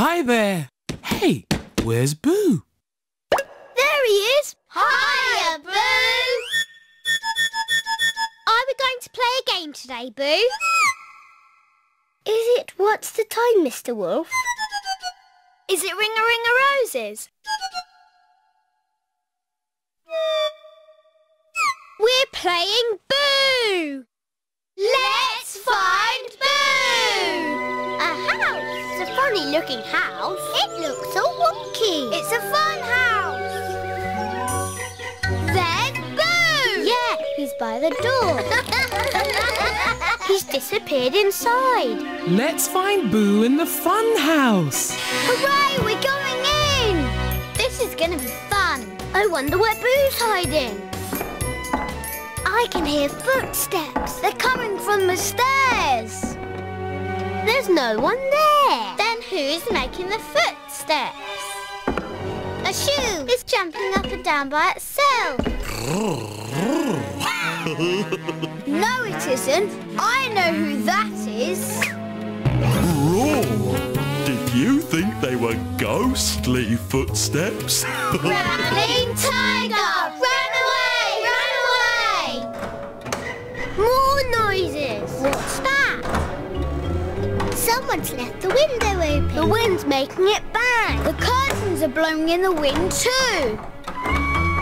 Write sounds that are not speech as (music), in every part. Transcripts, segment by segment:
Hi there. Hey, where's Boo? There he is. Hiya, Boo! Are we going to play a game today, Boo? Is it What's the Time, Mr Wolf? Is it Ring a Ring a Roses? We're playing Boo! Let's find Boo! A house. It's a funny looking house. It looks so wonky. It's a fun house! There's Boo! Yeah, he's by the door. (laughs) he's disappeared inside. Let's find Boo in the fun house. Hooray, we're going in! This is gonna be fun. I wonder where Boo's hiding. I can hear footsteps. They're coming from the stairs. There's no one there. Then who's making the footsteps? A shoe is jumping up and down by itself. (laughs) no, it isn't. I know who that is. Roar! Did you think they were ghostly footsteps? Growling (laughs) tiger! Someone's left the window open. The wind's making it bang. The curtains are blowing in the wind too.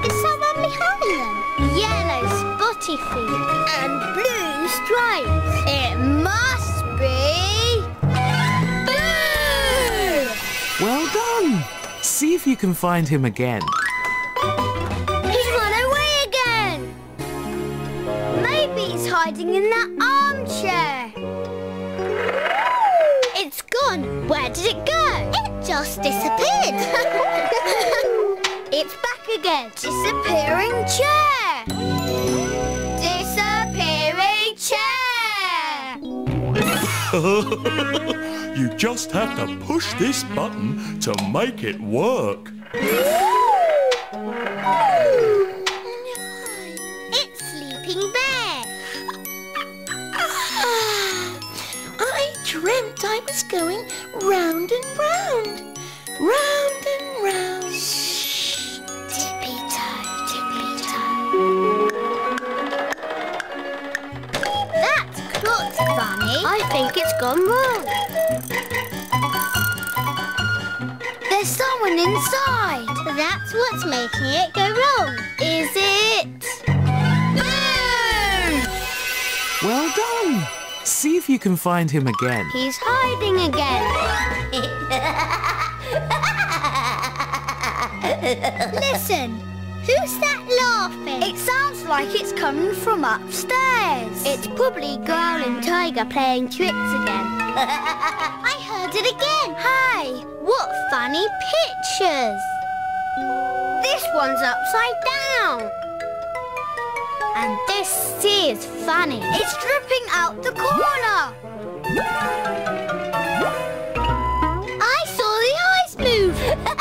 Is someone behind them? Yellow spotty feet. And blue stripes. It must be... Boo! Well done. See if you can find him again. He's run away again. Maybe he's hiding in that armchair. Where did it go? It just disappeared. (laughs) It's back again. Disappearing chair. Disappearing chair. (laughs) you just have to push this button to make it work. (laughs) dreamt I was going round and round, round and round. Shh, tippy toe, tippy toe. That's clock's funny. I think it's gone wrong. There's someone inside. That's what's making it go wrong. Is it? Boo! Well done. See if you can find him again. He's hiding again. Listen, who's that laughing? It sounds like it's coming from upstairs. It's probably Growling Tiger playing tricks again. (laughs) I heard it again. Hi, What funny pictures. this one's upside down. And this is funny. It's dripping out the corner. I saw the eyes move. (laughs)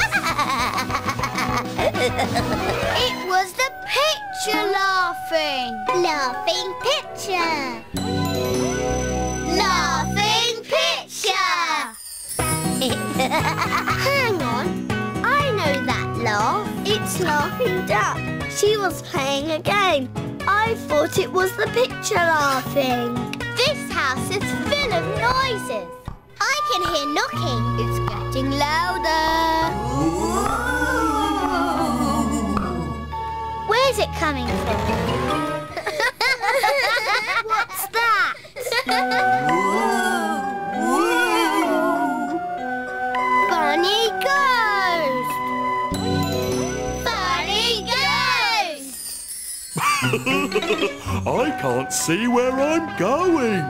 It was the picture laughing. Laughing picture. Laughing picture. (laughs) Hang on. I know that laugh. It's laughing duck. She was playing a game. I thought it was the picture laughing. This house is full of noises. I can hear knocking. It's getting louder. Where's it coming from? (laughs) What's that? (laughs) (laughs) I can't see where I'm going.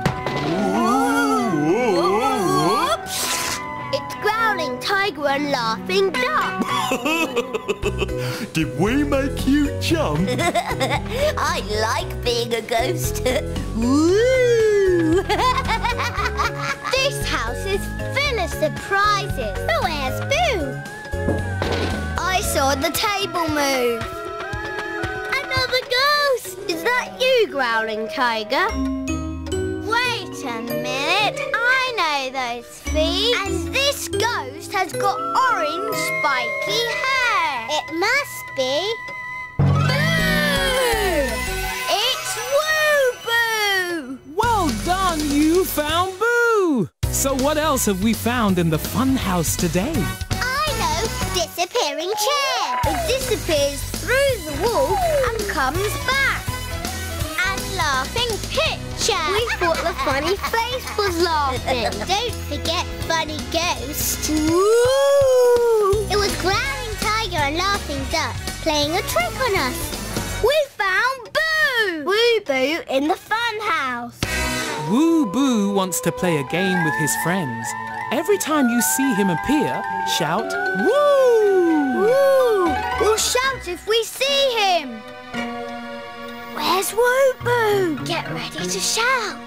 It's growling tiger and laughing duck. (laughs) Did we make you jump? (laughs) I like being a ghost. This house is full of surprises. Where's Boo? I saw the table move. That you, growling tiger? Wait a minute. I know those feet. And this ghost has got orange spiky hair. It must be. Boo! It's Woo Boo! Well done, you found Boo! So what else have we found in the fun house today? I know. Disappearing chair. It disappears through the wall and comes back. And laughing picture. We thought the funny face was laughing. (laughs) Don't forget funny ghost. Woo! It was growling tiger and laughing duck playing a trick on us. We found Boo! Woo Boo in the fun house. Woo Boo wants to play a game with his friends. Every time you see him appear, shout Woo! Woo! We'll shout if we see him. Where's Woo Boo? Get ready to shout.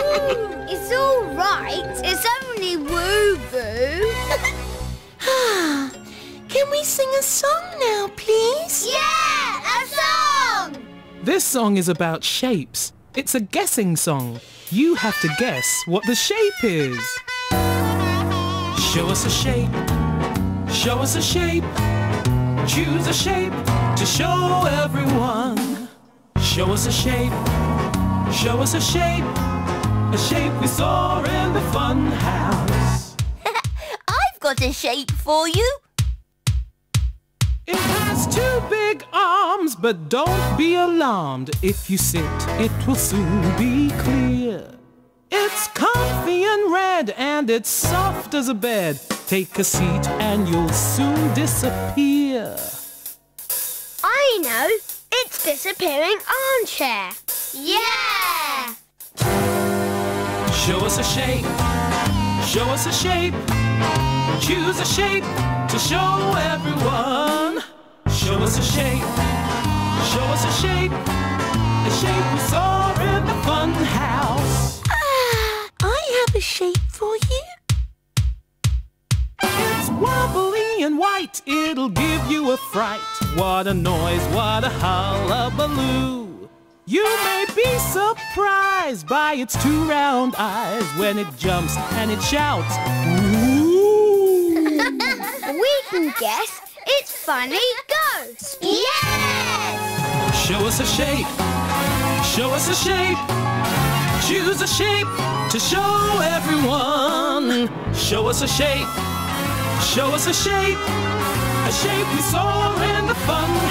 (laughs) It's all right. It's only Woo Boo. (sighs) Can we sing a song now, please? Yeah, a song. This song is about shapes. It's a guessing song. You have to guess what the shape is. Show us a shape. Show us a shape. Choose a shape to show everyone. Show us a shape. Show us a shape. A shape we saw in the fun house. (laughs) I've got a shape for you. It has two big arms, but don't be alarmed. If you sit, it will soon be clear. It's comfy and red, and it's soft as a bed. Take a seat, and you'll soon disappear. I know. It's disappearing armchair. Yeah. Show us a shape. Show us a shape. Choose a shape to show everyone. Show us a shape. Show us a shape. A shape we saw in the fun house. Ah, I have a shape for you. It's wobbly and white, it'll give you a fright. What a noise, what a hullabaloo. You may be surprised by its two round eyes when it jumps and it shouts, (laughs) We can guess it's Funny Ghost. Yes! Show us a shape, show us a shape. Choose a shape to show everyone. Show us a shape, show us a shape. A shape we saw in the fun.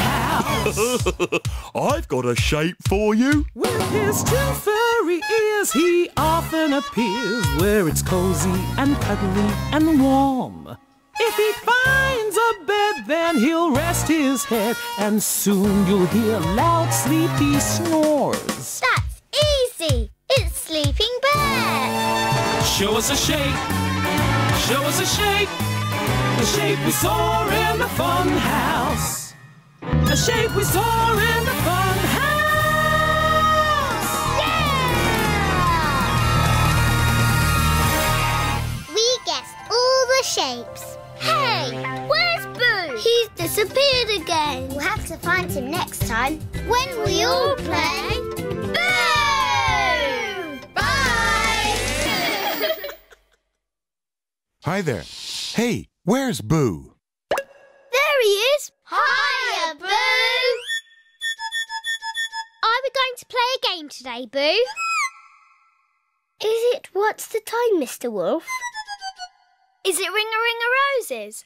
(laughs) I've got a shape for you. With his two furry ears, he often appears where it's cozy and cuddly and warm. If he finds a bed, then he'll rest his head, and soon you'll hear loud, sleepy snores. That's easy. It's Sleeping Bear. Show us a shape, show us a shape, a shape we saw in the fun house. A shape we saw in the fun house. We guessed all the shapes. Hey, where's Boo? He's disappeared again. We'll have to find him next time when we all play Boo! Bye! (laughs) Hi there. Hey, where's Boo? There he is. Hiya, to play a game today, Boo? Is it what's the time, Mr. Wolf? Is it Ring a Ring a Roses?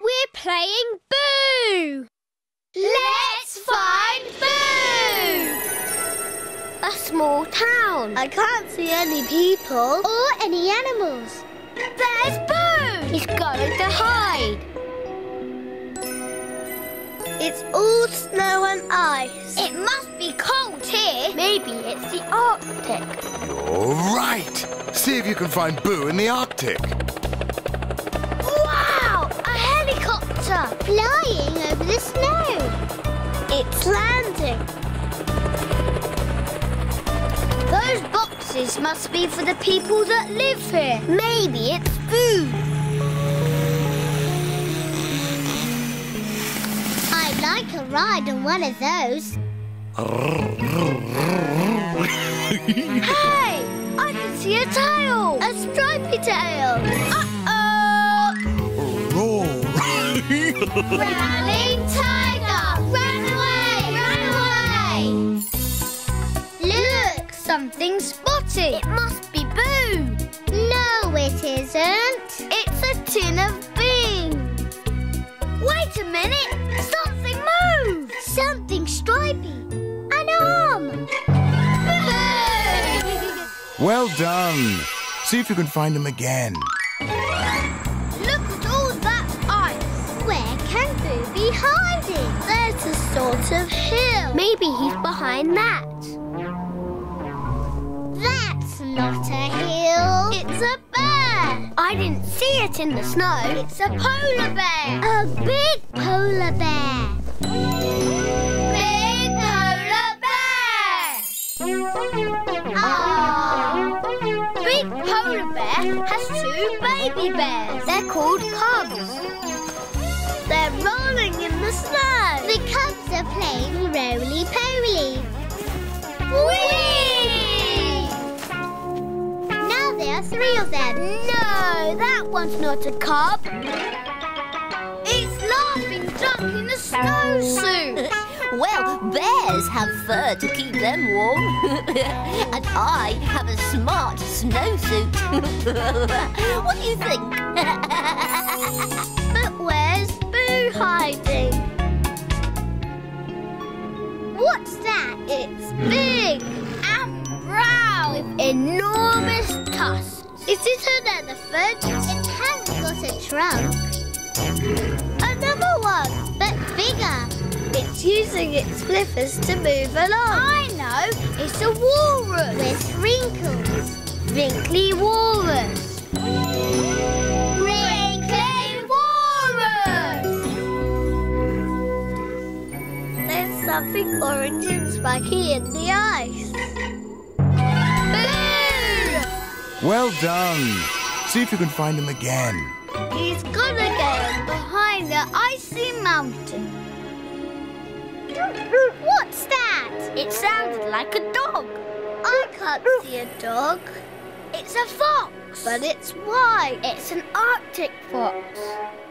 We're playing Boo! Let's find Boo! A small town. I can't see any people. Or any animals. There's Boo! He's going to hide. It's all snow and ice. It must be cold here. Maybe it's the Arctic. You're right. See if you can find Boo in the Arctic. Wow! A helicopter flying over the snow. It's landing. Those boxes must be for the people that live here. Maybe it's food. Like a ride on one of those. hey! I can see a tail! A stripy tail! Uh-oh! Roar. Growling tiger! Run away! Run away! Look! Something spotted! It must be Boo! No, it isn't. It's a tin of beans. Wait a minute! Something Well done. See if you can find him again. Look at all that ice! Where can Boo be hiding? There's a sort of hill. Maybe he's behind that. That's not a hill. It's a bear. I didn't see it in the snow. It's a polar bear. A big baby bears. They're called cubs. They're rolling in the snow. The cubs are playing roly-poly. Whee! Now there are three of them. No, that one's not a cub. It's laughing duck in a snowsuit. (laughs) Well, bears have fur to keep them warm. (laughs) and I have a smart snowsuit. (laughs) what do you think? (laughs) but where's Boo hiding? What's that? It's big and brown with enormous tusks. Is it an elephant? It has got a trunk. Another one, but bigger. It's using its flippers to move along. I know. It's a walrus with wrinkles. Wrinkly walrus. Wrinkly walrus. There's something orange and spiky in the ice. Boo! Well done. See if you can find him again. He's gone again behind the icy mountain. What's that? It sounded like a dog. I can't see a dog, It's a fox. but it's white. It's an Arctic fox.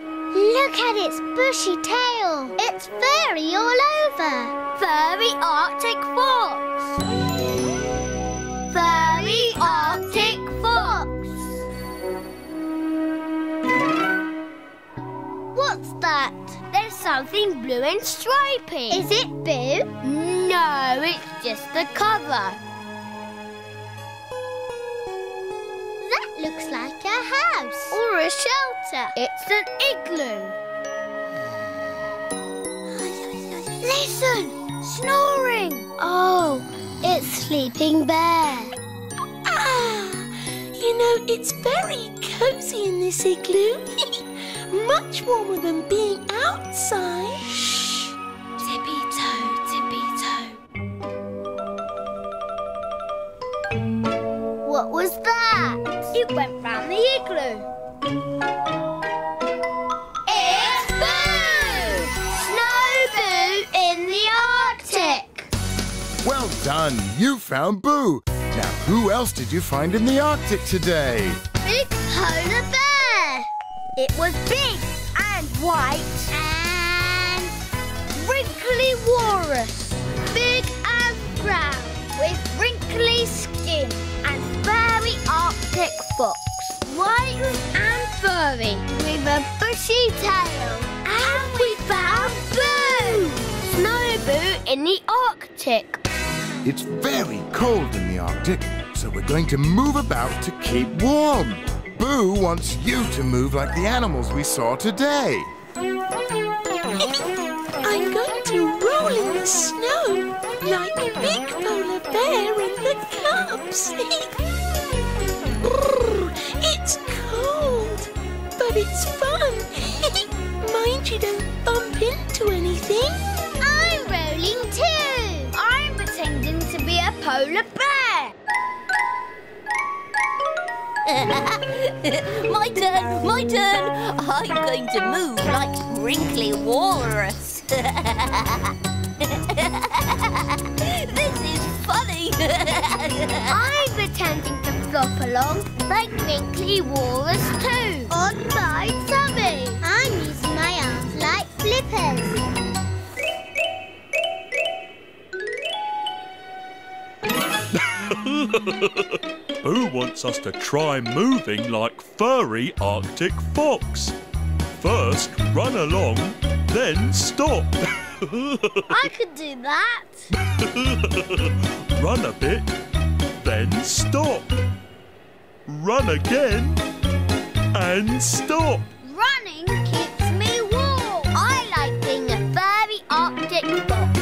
Look at its bushy tail. It's furry all over. Furry Arctic fox. Something blue and stripy. Is it Boo? No, it's just the cover. That looks like a house. Or a shelter. It's an igloo. Listen! Snoring! Oh, it's Sleeping Bear. Ah, you know, it's very cozy in this igloo. (laughs) Much warmer than being outside. Shh. Tippy toe, tippy toe. What was that? It went round the igloo. It's Boo! Snow Boo in the Arctic. Well done. You found Boo. Now, who else did you find in the Arctic today? Big polar bear. It was big and white and wrinkly walrus. Big and brown with wrinkly skin and very arctic fox. White and furry with a bushy tail. And we found Boo! in the Arctic. It's very cold in the Arctic, so we're going to move about to keep warm. Boo wants you to move like the animals we saw today. I'm going to roll in the snow like Big Polar Bear and the cubs. (laughs) (laughs) (laughs) my turn, my turn. I'm going to move like Wrinkly Walrus. (laughs) this is funny. (laughs) I'm pretending to flop along like Wrinkly Walrus too. On my tummy. I'm using my arms like flippers. Boo wants us to try moving like furry Arctic fox. First, run along, then stop. (laughs) I could do that. run a bit, then stop. Run again, and stop. Running keeps me warm. I like being a furry Arctic fox.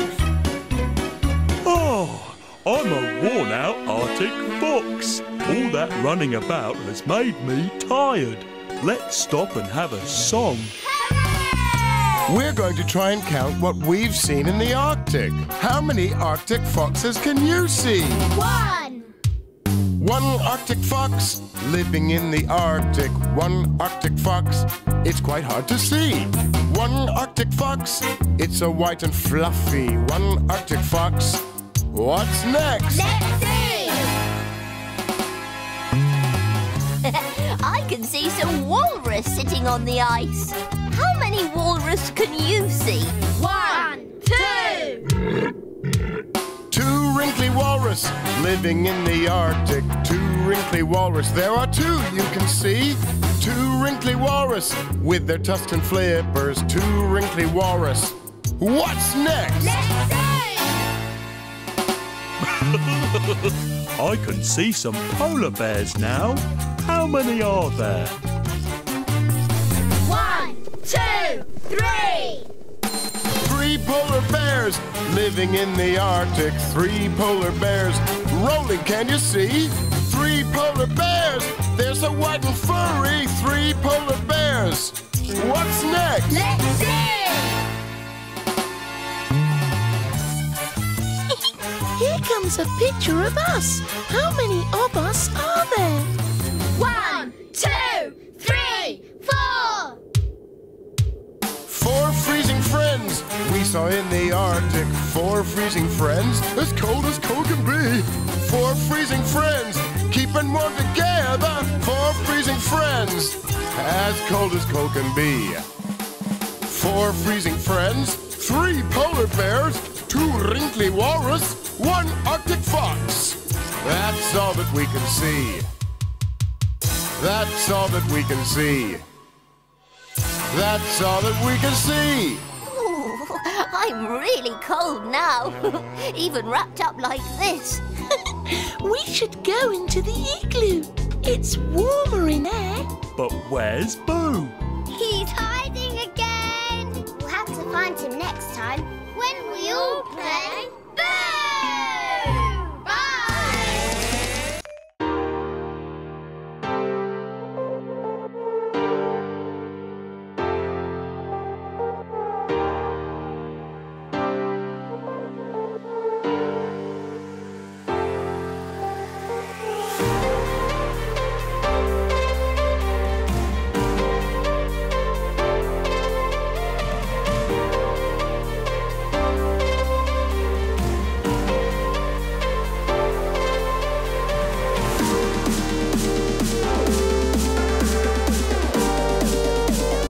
Oh, I'm a worn out Arctic fox. All that running about has made me tired. Let's stop and have a song. We're going to try and count what we've seen in the Arctic. How many Arctic foxes can you see? One. One Arctic fox living in the Arctic. One Arctic fox. It's quite hard to see. One Arctic fox. It's a white and fluffy. One Arctic fox. What's next? Let's see. Walrus sitting on the ice. How many walrus can you see? One, two. Two wrinkly walrus living in the Arctic. Two wrinkly walrus. There are two you can see. Two wrinkly walrus with their tusks and flippers. Two wrinkly walrus. What's next? Let's. I can see some polar bears now. How many are there? Two, three. Three polar bears living in the Arctic. Three polar bears rolling, can you see? Three polar bears, they're so white and furry. Three polar bears. What's next? Let's see. (laughs) Here comes a picture of us. How many of us are we saw in the Arctic. Four freezing friends, as cold as cold can be. Four freezing friends, keeping warm together. Four freezing friends, as cold as cold can be. Four freezing friends, three polar bears, two wrinkly walrus, one Arctic fox. That's all that we can see. That's all that we can see. That's all that we can see. I'm really cold now. (laughs) Even wrapped up like this. (laughs) We should go into the igloo. It's warmer in there. But where's Boo? He's hiding again. We'll have to find him next time when we all play